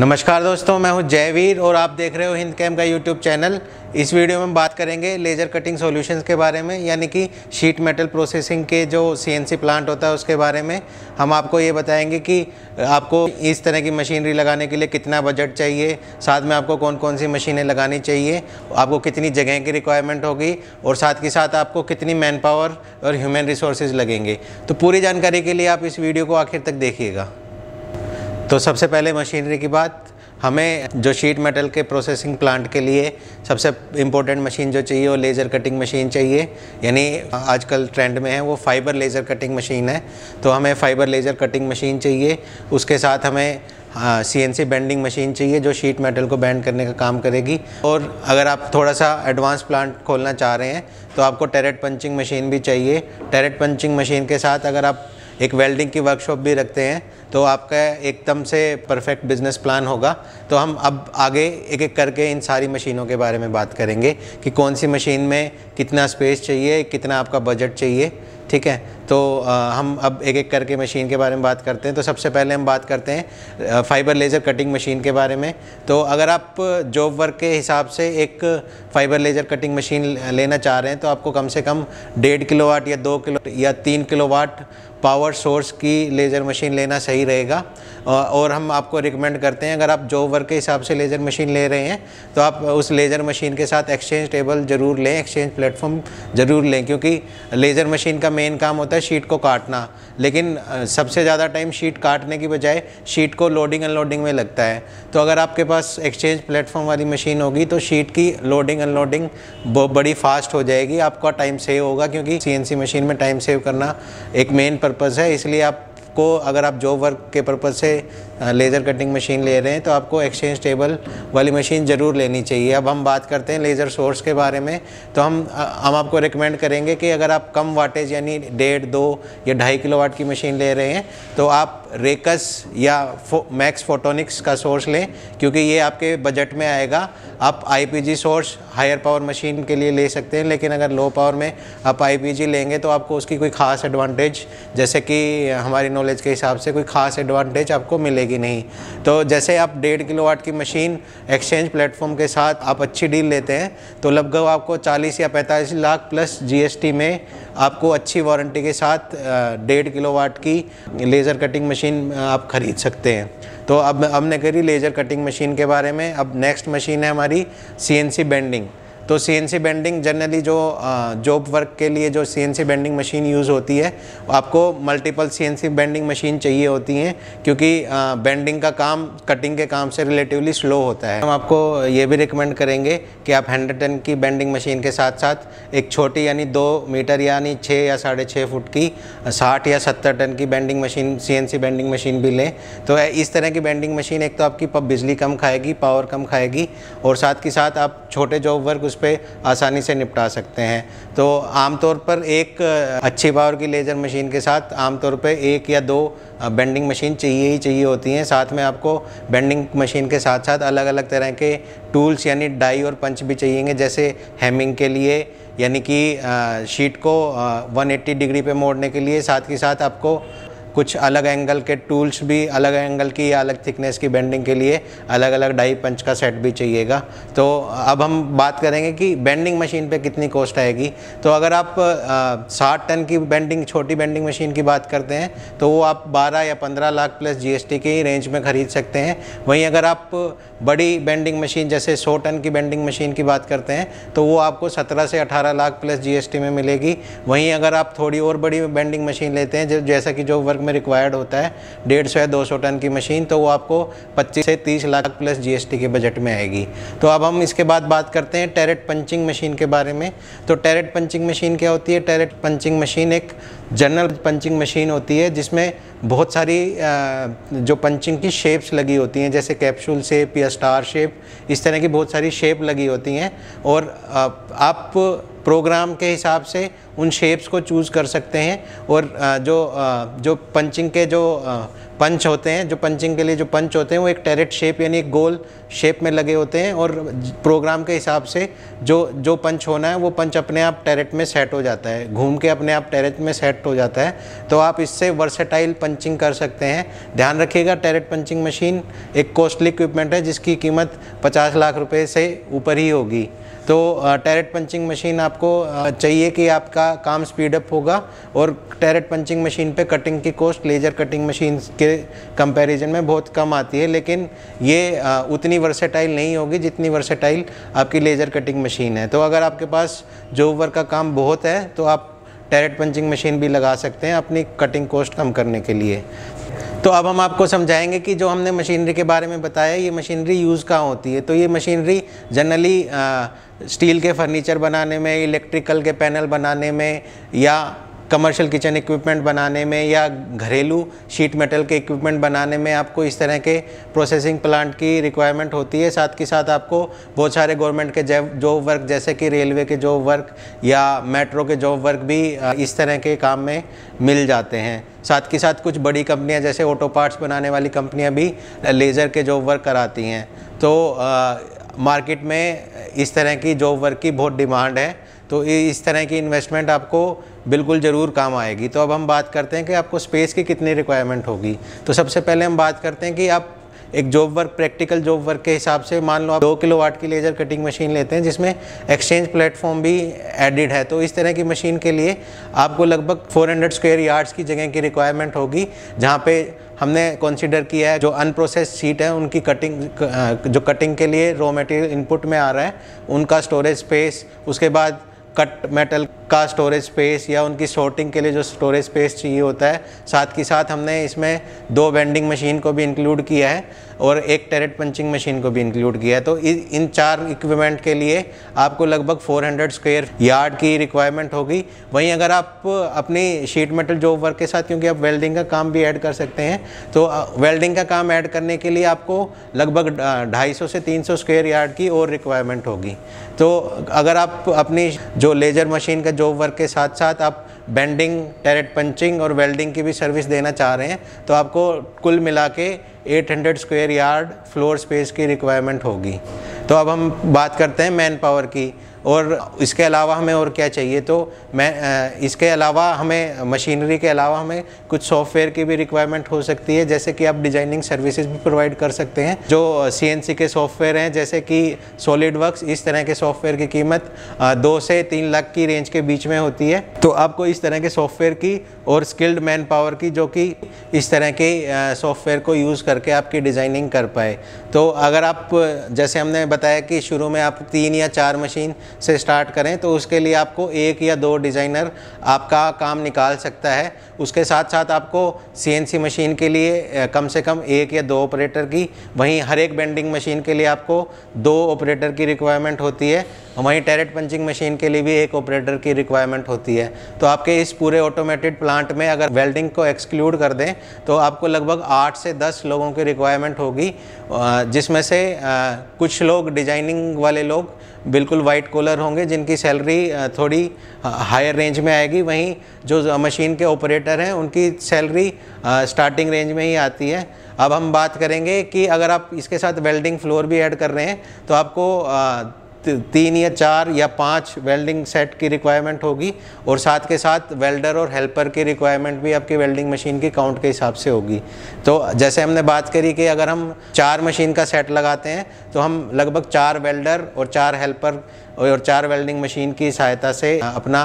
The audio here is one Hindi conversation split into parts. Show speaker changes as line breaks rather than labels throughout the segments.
नमस्कार दोस्तों, मैं हूँ जयवीर और आप देख रहे हो हिंद कैम का यूट्यूब चैनल। इस वीडियो में हम बात करेंगे लेज़र कटिंग सॉल्यूशंस के बारे में, यानी कि शीट मेटल प्रोसेसिंग के जो सीएनसी प्लांट होता है उसके बारे में। हम आपको ये बताएँगे कि आपको इस तरह की मशीनरी लगाने के लिए कितना बजट चाहिए, साथ में आपको कौन कौन सी मशीनें लगानी चाहिए, आपको कितनी जगह की रिक्वायरमेंट होगी, और साथ के साथ आपको कितनी मैन पावर और ह्यूमन रिसोर्सेज लगेंगे। तो पूरी जानकारी के लिए आप इस वीडियो को आखिर तक देखिएगा। तो सबसे पहले मशीनरी की बात, हमें जो शीट मेटल के प्रोसेसिंग प्लांट के लिए सबसे इम्पोर्टेंट मशीन जो चाहिए वो लेज़र कटिंग मशीन चाहिए। यानी आजकल ट्रेंड में है वो फाइबर लेज़र कटिंग मशीन है। तो हमें फाइबर लेज़र कटिंग मशीन चाहिए। उसके साथ हमें C N C bending machine चाहिए जो शीट मेटल को बैंड करने का काम करेगी। और अगर आप थोड़ा सा एडवांस प्लांट खोलना चाह रहे हैं तो आपको टेरेट पंचिंग मशीन भी चाहिए। टेरेट पंचिंग मशीन के साथ अगर आप एक वेल्डिंग की वर्कशॉप भी रखते हैं तो आपका एकदम से परफेक्ट बिज़नेस प्लान होगा। तो हम अब आगे एक एक करके इन सारी मशीनों के बारे में बात करेंगे कि कौन सी मशीन में कितना स्पेस चाहिए कितना आपका बजट चाहिए ठीक है? तो आ, हम अब एक एक करके मशीन के बारे में बात करते हैं। तो सबसे पहले हम बात करते हैं फाइबर लेज़र कटिंग मशीन के बारे में। तो अगर आप जॉब वर्क के हिसाब से एक फाइबर लेज़र कटिंग मशीन लेना चाह रहे हैं तो आपको कम से कम डेढ़ किलो वाट या दो किलो या तीन किलो वाट पावर सोर्स की लेज़र मशीन लेना सही रहेगा। और हम आपको रिकमेंड करते हैं, अगर आप जॉब वर्क के हिसाब से लेज़र मशीन ले रहे हैं तो आप उस लेज़र मशीन के साथ एक्सचेंज टेबल ज़रूर लें एक्सचेंज प्लेटफॉर्म ज़रूर लें, क्योंकि लेज़र मशीन का मेन काम होता है शीट को काटना। लेकिन सबसे ज़्यादा टाइम शीट काटने की बजाय शीट को लोडिंग अनलोडिंग में लगता है। तो अगर आपके पास एक्सचेंज प्लेटफॉर्म वाली मशीन होगी तो शीट की लोडिंग अनलोडिंग बड़ी फास्ट हो जाएगी, आपका टाइम सेव होगा, क्योंकि सीएनसी मशीन में टाइम सेव करना एक मेन पर्पज़ है इसलिए आपको अगर आप जॉब वर्क के पर्पज़ से लेज़र कटिंग मशीन ले रहे हैं तो आपको एक्सचेंज टेबल वाली मशीन ज़रूर लेनी चाहिए। अब हम बात करते हैं लेज़र सोर्स के बारे में। तो हम हम आपको रिकमेंड करेंगे कि अगर आप कम वाटेज यानी डेढ़ दो या ढाई किलो वाट की मशीन ले रहे हैं तो आप रेकस या फो, मैक्स फोटोनिक्स का सोर्स लें क्योंकि ये आपके बजट में आएगा। आप IPG source higher power machine के लिए ले सकते हैं लेकिन अगर लो पावर में आप आईपीजी लेंगे तो आपको उसकी कोई ख़ास एडवांटेज जैसे कि हमारी नॉलेज के हिसाब से कोई ख़ास एडवांटेज आपको मिलेगी नहीं। तो जैसे आप डेढ़ किलो वाट की मशीन एक्सचेंज प्लेटफॉर्म के साथ आप अच्छी डील लेते हैं तो लगभग आपको 40 या 45 लाख प्लस जीएसटी में आपको अच्छी वारंटी के साथ डेढ़ किलो वाट की लेज़र कटिंग मशीन आप ख़रीद सकते हैं। तो अब हमने करी लेज़र कटिंग मशीन के बारे में। अब नेक्स्ट मशीन है हमारी सी बेंडिंग तो सीएनसी बेंडिंग जनरली जो जॉब वर्क के लिए जो सीएनसी बेंडिंग मशीन यूज़ होती है, आपको मल्टीपल सीएनसी बेंडिंग मशीन चाहिए होती हैं, क्योंकि बेंडिंग का काम कटिंग के काम से रिलेटिवली स्लो होता है। हम आपको ये भी रिकमेंड करेंगे कि आप हंड्रेड टन की बेंडिंग मशीन के साथ साथ एक छोटी यानी दो मीटर यानी छः या साढ़े छः फुट की, साठ या सत्तर टन की bending machine C bending machine भी लें। तो इस तरह की बेंडिंग मशीन एक तो आपकी बिजली कम खाएगी पावर कम खाएगी, और साथ के साथ आप छोटे जॉब वर्क उस पर आसानी से निपटा सकते हैं। तो आमतौर पर एक अच्छी पावर की लेज़र मशीन के साथ आमतौर पर एक या दो बेंडिंग मशीन चाहिए ही चाहिए होती हैं। साथ में आपको बेंडिंग मशीन के साथ साथ अलग अलग तरह के टूल्स यानी डाई और पंच भी चाहिए जैसे हेमिंग के लिए, यानी कि शीट को 180 डिग्री पे मोड़ने के लिए, साथ ही साथ आपको कुछ अलग एंगल के टूल्स भी, अलग एंगल की या अलग थिकनेस की बेंडिंग के लिए अलग अलग डाई पंच का सेट भी चाहिएगा। तो अब हम बात करेंगे कि बेंडिंग मशीन पे कितनी कॉस्ट आएगी। तो अगर आप साठ टन की बेंडिंग छोटी बेंडिंग मशीन की बात करते हैं तो वो आप 12 या 15 लाख प्लस जी की रेंज में ख़रीद सकते हैं। वहीं अगर आप बड़ी बेंडिंग मशीन जैसे सौ टन की बेंडिंग मशीन की बात करते हैं तो वो आपको 17 से 18 लाख प्लस जीएसटी में मिलेगी। वहीं अगर आप थोड़ी और बड़ी बेंडिंग मशीन लेते हैं, जैसा कि जो वर्क में रिक्वायर्ड होता है, डेढ़ सौ या दो सौ टन की मशीन तो वो आपको पच्चीस से तीस लाख प्लस जीएसटी के बजट में आएगी। तो अब हम इसके बाद बात करते हैं टेरेट पंचिंग मशीन के बारे में। तो टेरेट पंचिंग मशीन क्या होती है? टेरेट पंचिंग मशीन एक जनरल पंचिंग मशीन होती है, जिसमें बहुत सारी जो पंचिंग की शेप्स लगी होती हैं, जैसे कैप्सूल शेप या स्टार शेप इस तरह की बहुत सारी शेप लगी होती हैं। और आप प्रोग्राम के हिसाब से उन शेप्स को चूज़ कर सकते हैं और जो जो पंचिंग के जो पंच होते हैं, जो पंचिंग के लिए जो पंच होते हैं, वो एक टेरेट शेप यानी एक गोल शेप में लगे होते हैं और प्रोग्राम के हिसाब से जो जो पंच होना है, वो पंच अपने आप टेरेट में सेट हो जाता है, घूम के अपने आप टेरेट में सेट हो जाता है। तो आप इससे वर्सेटाइल पंचिंग कर सकते हैं। ध्यान रखिएगा टेरेट पंचिंग मशीन एक कॉस्टली इक्विपमेंट है, जिसकी कीमत 50 लाख रुपये से ऊपर ही होगी। तो टेरेट पंचिंग मशीन आपको चाहिए कि आपका काम स्पीडअप होगा और टेरेट पंचिंग मशीन पे कटिंग की कॉस्ट लेजर कटिंग मशीन के कंपैरिजन में बहुत कम आती है, लेकिन ये उतनी वर्सेटाइल नहीं होगी जितनी वर्सेटाइल आपकी लेजर कटिंग मशीन है। तो अगर आपके पास जो ओवर का काम बहुत है तो आप टेरेट पंचिंग मशीन भी लगा सकते हैं अपनी कटिंग कॉस्ट कम करने के लिए। तो अब हम आपको समझाएँगे कि जो हमने मशीनरी के बारे में बताया, ये मशीनरी यूज़ कहाँ होती है? तो ये मशीनरी जनरली स्टील के फर्नीचर बनाने में, इलेक्ट्रिकल के पैनल बनाने में, या कमर्शियल किचन इक्विपमेंट बनाने में या घरेलू शीट मेटल के इक्विपमेंट बनाने में आपको इस तरह के प्रोसेसिंग प्लांट की रिक्वायरमेंट होती है। साथ के साथ आपको बहुत सारे गवर्नमेंट के जॉब वर्क जैसे कि रेलवे के जॉब वर्क या मेट्रो के जॉब वर्क भी इस तरह के काम में मिल जाते हैं। साथ के साथ कुछ बड़ी कंपनियाँ जैसे ऑटो पार्ट्स बनाने वाली कंपनियाँ भी लेज़र के जॉब वर्क कराती हैं। तो मार्केट में इस तरह की जॉब वर्क की बहुत डिमांड है। तो इस तरह की इन्वेस्टमेंट आपको बिल्कुल ज़रूर काम आएगी। तो अब हम बात करते हैं कि आपको स्पेस की कितनी रिक्वायरमेंट होगी। तो सबसे पहले हम बात करते हैं कि आप एक job work practical job work के हिसाब से मान लो आप दो किलो वाट की लेज़र कटिंग मशीन लेते हैं, जिसमें एक्सचेंज प्लेटफॉर्म भी एडिड है। तो इस तरह की मशीन के लिए आपको लगभग 400 स्क्वायर यार्ड्स की जगह की रिक्वायरमेंट होगी, जहाँ पे हमने कंसीडर किया है जो अनप्रोसेस सीट है, उनकी कटिंग जो कटिंग के लिए रॉ मटेरियल इनपुट में आ रहा है, उनका स्टोरेज स्पेस उसके बाद कट मेटल का स्टोरेज स्पेस या उनकी शॉर्टिंग के लिए जो स्टोरेज स्पेस चाहिए होता है, साथ के साथ हमने इसमें दो वेंडिंग मशीन को भी इंक्लूड किया है और एक टेरेट पंचिंग मशीन को भी इंक्लूड किया है। तो इन चार इक्विपमेंट के लिए आपको लगभग 400 स्क्वायर यार्ड की रिक्वायरमेंट होगी। वहीं अगर आप अपनी शीट मेटल जॉब वर्क के साथ, क्योंकि आप वेल्डिंग का काम भी ऐड कर सकते हैं तो वेल्डिंग का काम ऐड करने के लिए आपको लगभग 250 से 300 स्क्वायर यार्ड की और रिक्वायरमेंट होगी। तो अगर आप अपनी जो लेजर मशीन का जॉब वर्क के साथ साथ आप बेंडिंग टेरेट पंचिंग और वेल्डिंग की भी सर्विस देना चाह रहे हैं तो आपको कुल मिला के 800 स्क्वायर यार्ड फ्लोर स्पेस की रिक्वायरमेंट होगी। तो अब हम बात करते हैं मैन पावर की। और इसके अलावा हमें और क्या चाहिए? तो मैं इसके अलावा हमें मशीनरी के अलावा हमें कुछ सॉफ्टवेयर की भी रिक्वायरमेंट हो सकती है, जैसे कि आप डिज़ाइनिंग सर्विसेज़ भी प्रोवाइड कर सकते हैं, जो सीएनसी के सॉफ्टवेयर हैं, जैसे कि सॉलिड वर्क्स इस तरह के सॉफ्टवेयर की कीमत दो से तीन लाख की रेंज के बीच में होती है। तो आपको इस तरह के सॉफ्टवेयर की और स्किल्ड मैन पावर की, जो कि इस तरह के सॉफ्टवेयर को यूज़ करके आपकी डिज़ाइनिंग कर पाए। तो अगर आप, जैसे हमने बताया कि शुरू में आप तीन या चार मशीन से स्टार्ट करें तो उसके लिए आपको एक या दो डिज़ाइनर आपका काम निकाल सकता है। उसके साथ साथ आपको सीएनसी मशीन के लिए कम से कम एक या दो ऑपरेटर की, वहीं हर एक बेंडिंग मशीन के लिए आपको दो ऑपरेटर की रिक्वायरमेंट होती है। वहीं टेरेट पंचिंग मशीन के लिए भी एक ऑपरेटर की रिक्वायरमेंट होती है। तो आपके इस पूरे ऑटोमेटेड प्लांट में अगर वेल्डिंग को एक्सक्लूड कर दें तो आपको लगभग आठ से दस लोगों की रिक्वायरमेंट होगी जिसमें से कुछ लोग डिज़ाइनिंग वाले लोग बिल्कुल वाइट कॉलर होंगे, जिनकी सैलरी थोड़ी हायर रेंज में आएगी। वहीं जो मशीन के ऑपरेटर हैं, उनकी सैलरी स्टार्टिंग रेंज में ही आती है। अब हम बात करेंगे कि अगर आप इसके साथ वेल्डिंग फ्लोर भी ऐड कर रहे हैं तो आपको तीन या चार या पाँच वेल्डिंग सेट की रिक्वायरमेंट होगी और साथ के साथ वेल्डर और हेल्पर की रिक्वायरमेंट भी आपकी वेल्डिंग मशीन की काउंट के हिसाब से होगी। तो जैसे हमने बात करी कि अगर हम चार मशीन का सेट लगाते हैं तो हम लगभग चार वेल्डर और चार हेल्पर और चार वेल्डिंग मशीन की सहायता से अपना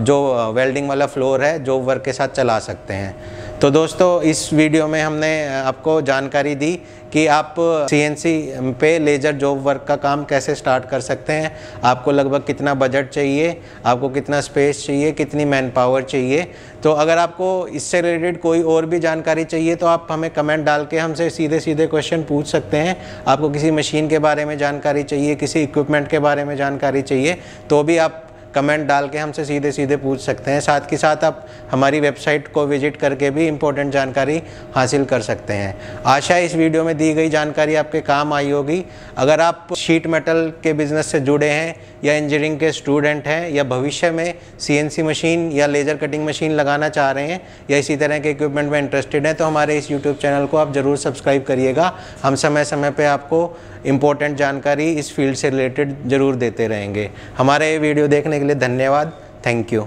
जो वेल्डिंग वाला फ्लोर है, जो वर्क के साथ चला सकते हैं। तो दोस्तों, इस वीडियो में हमने आपको जानकारी दी कि आप सीएनसी पे लेज़र जॉब वर्क का काम कैसे स्टार्ट कर सकते हैं? आपको लगभग कितना बजट चाहिए? आपको कितना स्पेस चाहिए? कितनी मैन पावर चाहिए? तो अगर आपको इससे रिलेटेड कोई और भी जानकारी चाहिए तो आप हमें कमेंट डाल के हमसे सीधे सीधे क्वेश्चन पूछ सकते हैं। आपको किसी मशीन के बारे में जानकारी चाहिए, किसी इक्विपमेंट के बारे में जानकारी चाहिए तो भी आप कमेंट डाल के हमसे सीधे सीधे पूछ सकते हैं। साथ के साथ आप हमारी वेबसाइट को विज़िट करके भी इम्पोर्टेंट जानकारी हासिल कर सकते हैं। आशा, इस वीडियो में दी गई जानकारी आपके काम आई होगी। अगर आप शीट मेटल के बिज़नेस से जुड़े हैं या इंजीनियरिंग के स्टूडेंट हैं या भविष्य में सीएनसी मशीन या लेज़र कटिंग मशीन लगाना चाह रहे हैं या इसी तरह के इक्विपमेंट में इंटरेस्टेड हैं तो हमारे इस यूट्यूब चैनल को आप ज़रूर सब्सक्राइब करिएगा। हम समय समय पर आपको इम्पोर्टेंट जानकारी इस फ़ील्ड से रिलेटेड ज़रूर देते रहेंगे। हमारे ये वीडियो देखने के लिए धन्यवाद। Thank you